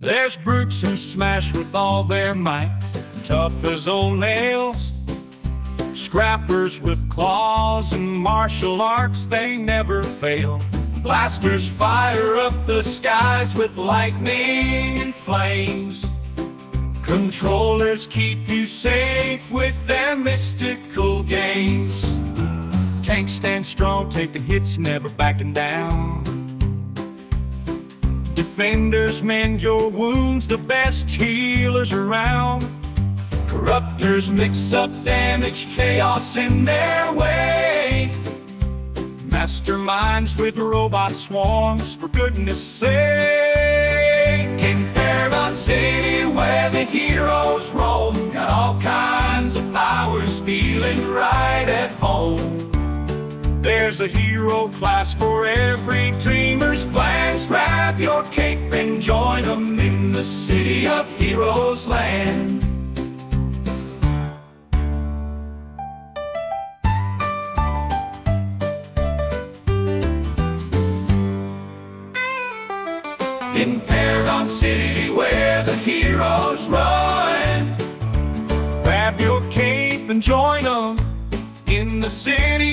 There's brutes who smash with all their might, tough as old nails. Scrappers with claws and martial arts, they never fail. Blasters fire up the skies with lightning and flames. Controllers keep you safe with their mystical games. Tanks stand strong, take the hits, never backing down. Defenders mend your wounds, the best healers around. Corruptors mix up damage, chaos in their way. Masterminds with robot swarms, for goodness sake. In Paragon City, where the heroes roam, got all kinds of powers, feeling right at home. There's a hero class for every dreamer's plans. Grab your cape and join them in the city of heroes land. In Paragon City where the heroes run Grab your cape and join them In the city